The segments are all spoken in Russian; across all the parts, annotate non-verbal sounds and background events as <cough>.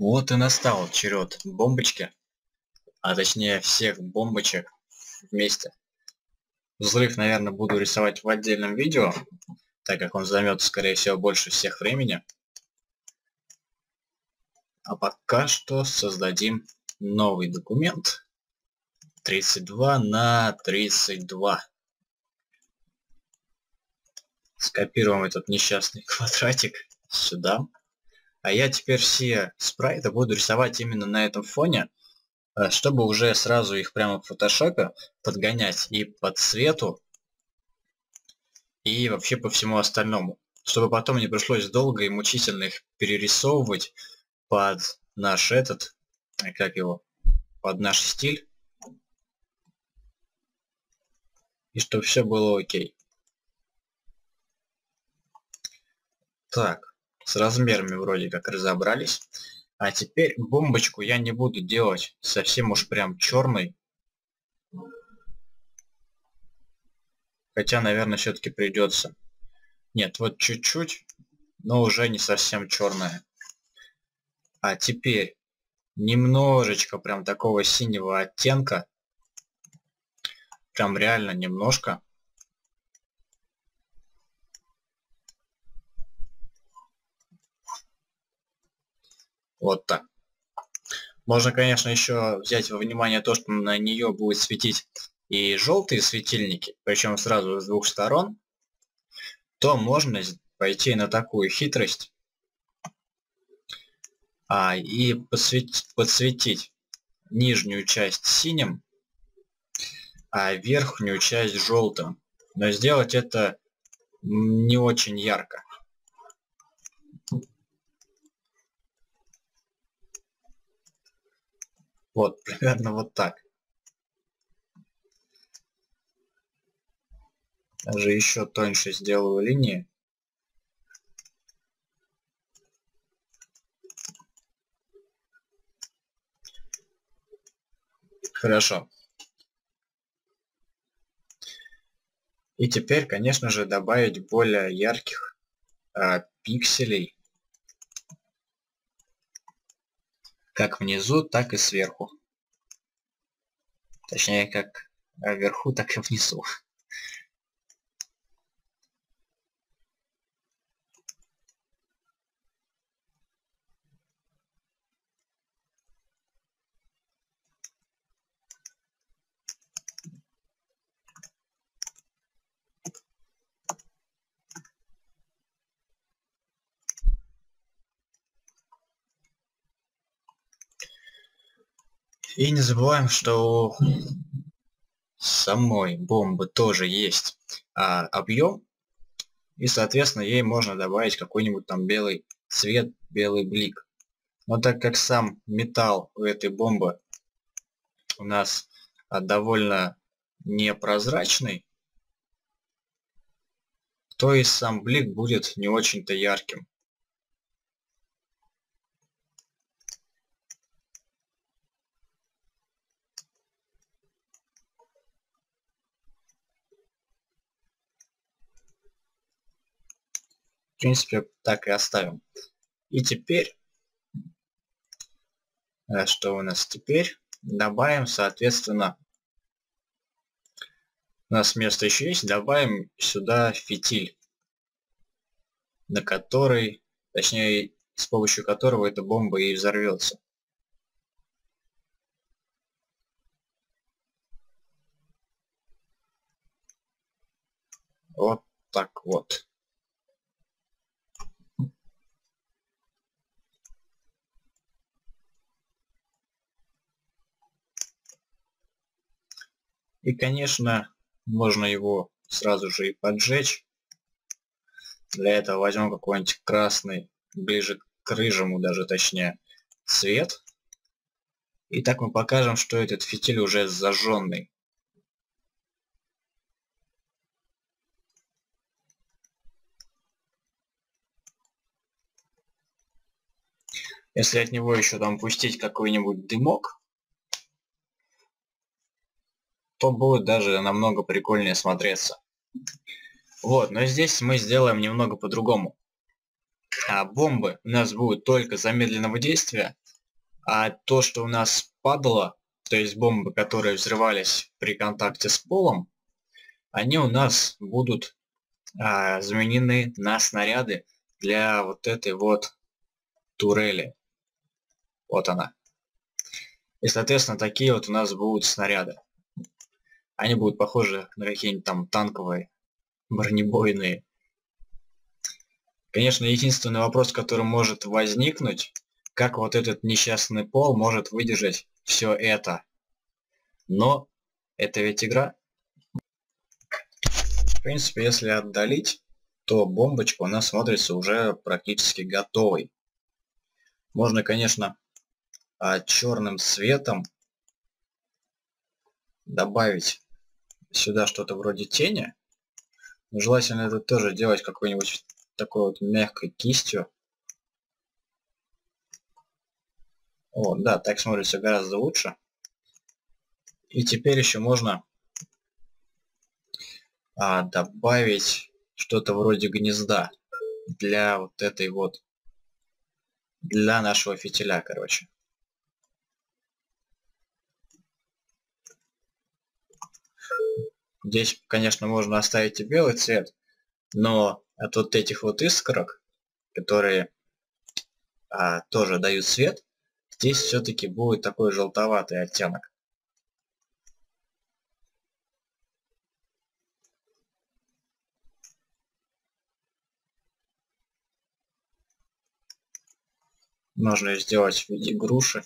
Вот и настал черед бомбочки, а точнее всех бомбочек вместе. Взрыв, наверное, буду рисовать в отдельном видео, так как он займет, скорее всего, больше всех времени. А пока что создадим новый документ. 32 на 32. Скопируем этот несчастный <laughs> квадратик сюда. А я теперь все спрайты буду рисовать именно на этом фоне, э, чтобы уже сразу их прямо в фотошопе подгонять и по цвету, и вообще по всему остальному. Чтобы потом не пришлось долго и мучительно их перерисовывать под наш этот, э, как его, под наш стиль. И чтобы все было окей. Так. С размерами вроде как разобрались. А теперь бомбочку я не буду делать совсем уж прям черной. Хотя, наверное, все-таки придется. Нет, вот чуть-чуть, но уже не совсем черная. А теперь немножечко прям такого синего оттенка. Прям реально немножко. Вот так. Можно, конечно, еще взять во внимание то, что на нее будет светить и желтые светильники, причем сразу с двух сторон, то можно пойти на такую хитрость а, и подсветить, подсветить нижнюю часть синим, а верхнюю часть желтым. Но сделать это не очень ярко. Вот, <laughs> примерно вот так. Даже еще тоньше сделаю линии. Хорошо. И теперь, конечно же, добавить более ярких э, пикселей как внизу, так и сверху. Точнее, как вверху, так и внизу. И не забываем, что у самой бомбы тоже есть а, объем, и, соответственно, ей можно добавить какой-нибудь там белый цвет, белый блик. Но так как сам металл у этой бомбы у нас а, довольно непрозрачный, то и сам блик будет не очень-то ярким. Принципе, так и оставим. И теперь, э, что у нас теперь? Добавим, соответственно, у нас место еще есть, добавим сюда фитиль, на который, точнее, с помощью которого эта бомба и взорвется. Вот так вот. И, конечно, можно его сразу же и поджечь. Для этого возьмем какой-нибудь красный, ближе к рыжему даже точнее, цвет. И так мы покажем, что этот фитиль уже зажженный. Если от него еще там пустить какой-нибудь дымок, то будет даже намного прикольнее смотреться. Вот, но здесь мы сделаем немного по-другому. А бомбы у нас будут только замедленного действия, А то, что у нас падало, то есть бомбы, которые взрывались при контакте с полом, они у нас будут а, заменены на снаряды для вот этой вот турели. Вот она. И, соответственно, такие вот у нас будут снаряды. Они будут похожи на какие-нибудь там танковые, бронебойные. Конечно, единственный вопрос, который может возникнуть, как вот этот несчастный пол может выдержать все это. Но это ведь игра. В принципе, если отдалить, то бомбочка у нас смотрится уже практически готовой. Можно, конечно, а, черным цветом добавить сюда что-то вроде тени. Но желательно это тоже делать какой-нибудь такой вот мягкой кистью. Вот, да, так смотрится гораздо лучше. И теперь еще можно а, добавить что-то вроде гнезда для вот этой вот, для нашего фитиля, короче. Здесь, конечно, можно оставить и белый цвет, но от вот этих вот искорок, которые а, тоже дают свет, здесь все-таки будет такой желтоватый оттенок. Можно сделать в виде груши.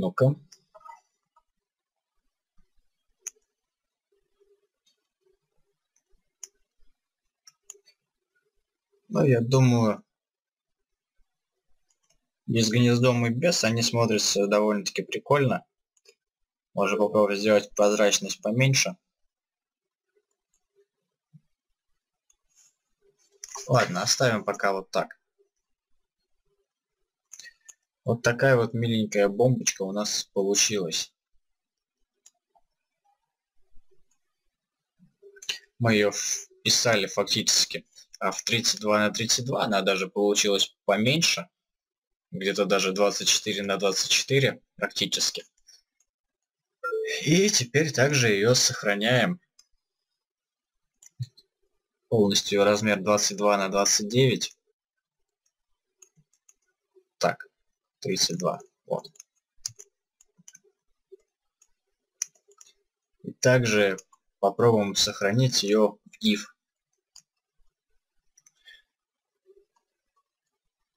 Ну-ка. Ну, я думаю, без гнездом и без они смотрятся довольно-таки прикольно. Можно попробовать сделать прозрачность поменьше. Ладно, оставим пока вот так. Вот такая вот миленькая бомбочка у нас получилась. Мы ее вписали фактически а в 32 на 32, она даже получилась поменьше, где-то даже 24 на 24 практически. И теперь также ее сохраняем. Полностью размер 22 на 29. Так, 32. Вот. И также попробуем сохранить ее в GIF.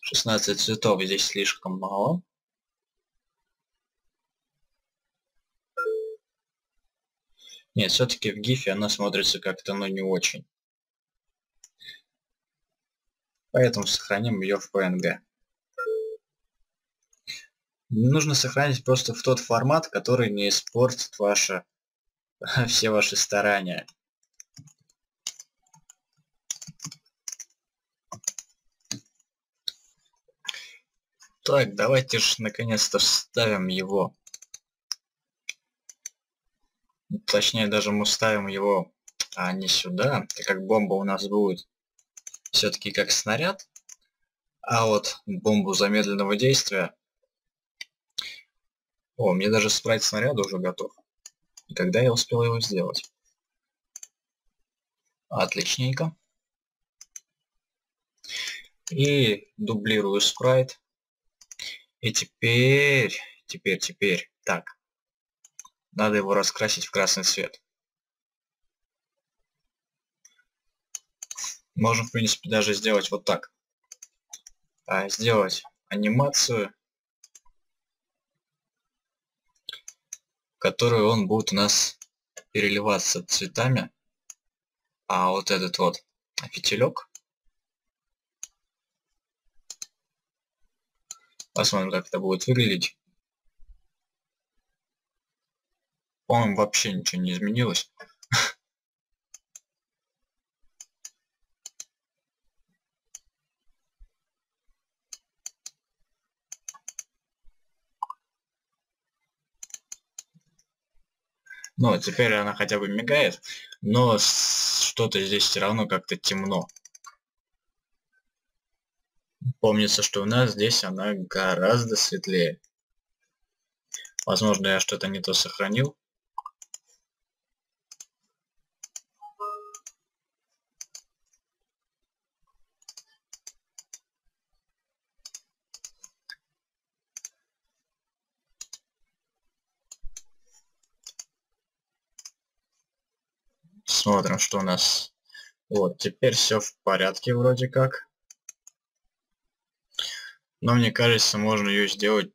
16 цветов здесь слишком мало. Нет, все-таки в гифе она смотрится как-то, ну, не очень. Поэтому сохраним ее в PNG. Нужно сохранить просто в тот формат, который не испортит ваши, <laughs> все ваши старания. Так, давайте же наконец-то вставим его. Точнее, даже мы ставим его, а не сюда, так как бомба у нас будет все-таки как снаряд. А вот бомбу замедленного действия... О, мне даже спрайт снаряда уже готов. И когда я успел его сделать? Отличненько. И дублирую спрайт. И теперь, теперь, теперь, так. Надо его раскрасить в красный цвет. Можно, в принципе, даже сделать вот так. А, сделать анимацию, которую он будет у нас переливаться цветами. А вот этот вот фитилек Посмотрим, как это будет выглядеть. По-моему, вообще ничего не изменилось. Ну, теперь она хотя бы мигает, но что-то здесь все равно как-то темно. Помнится, что у нас здесь она гораздо светлее. Возможно, я что-то не то сохранил. Смотрим, что у нас. Вот, теперь все в порядке вроде как. Но мне кажется, можно ее сделать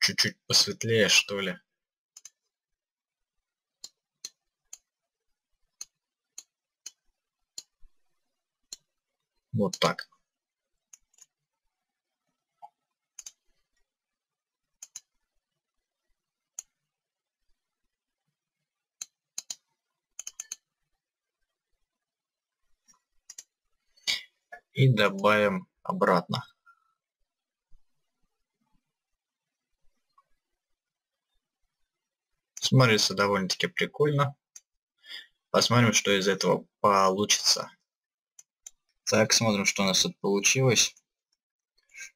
чуть-чуть посветлее, что ли. Вот так. И добавим обратно. Смотрится довольно-таки прикольно. Посмотрим, что из этого получится. Так, смотрим, что у нас тут получилось.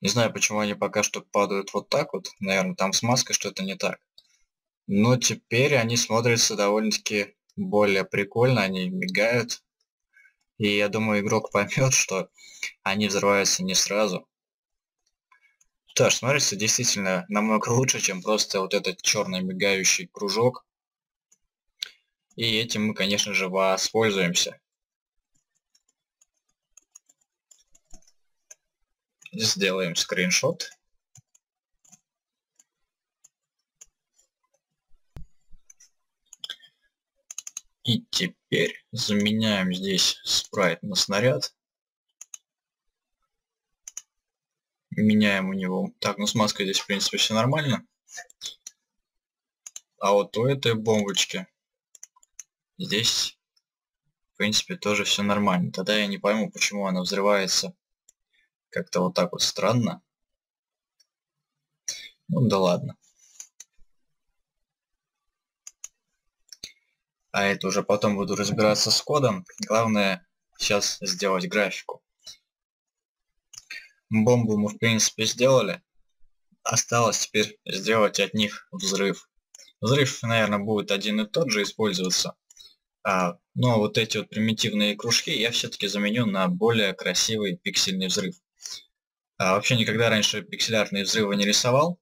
Не знаю, почему они пока что падают вот так вот. Наверное, там с маской что-то не так. Но теперь они смотрятся довольно-таки более прикольно. Они мигают. И я думаю, игрок поймет, что они взрываются не сразу. Ж, смотрится действительно намного лучше, чем просто вот этот черный мигающий кружок. И этим мы, конечно же, воспользуемся. Сделаем скриншот. И теперь заменяем здесь спрайт на снаряд. меняем у него. Так, ну с маской здесь, в принципе, все нормально. А вот у этой бомбочки здесь, в принципе, тоже все нормально. Тогда я не пойму, почему она взрывается как-то вот так вот странно. Ну да ладно. А это уже потом буду разбираться с кодом. Главное сейчас сделать графику. Бомбу мы в принципе сделали. Осталось теперь сделать от них взрыв. Взрыв, наверное, будет один и тот же использоваться. А, но вот эти вот примитивные кружки я все-таки заменю на более красивый пиксельный взрыв. А, вообще никогда раньше пикселярные взрывы не рисовал.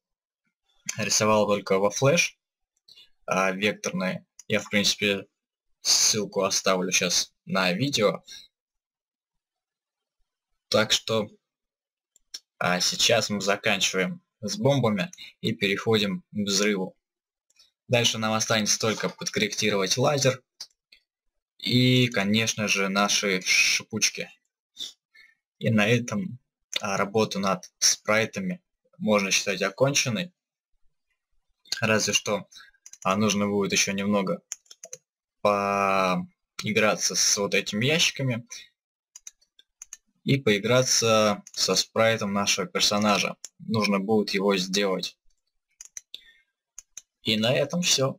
Рисовал только во флеш а, векторные. Я, в принципе, ссылку оставлю сейчас на видео. Так что а сейчас мы заканчиваем с бомбами и переходим к взрыву. Дальше нам останется только подкорректировать лазер и, конечно же, наши шипучки. И на этом а, работу над спрайтами можно считать оконченной. Разве что а, нужно будет еще немного поиграться с вот этими ящиками и поиграться со спрайтом нашего персонажа. Нужно будет его сделать. И на этом все.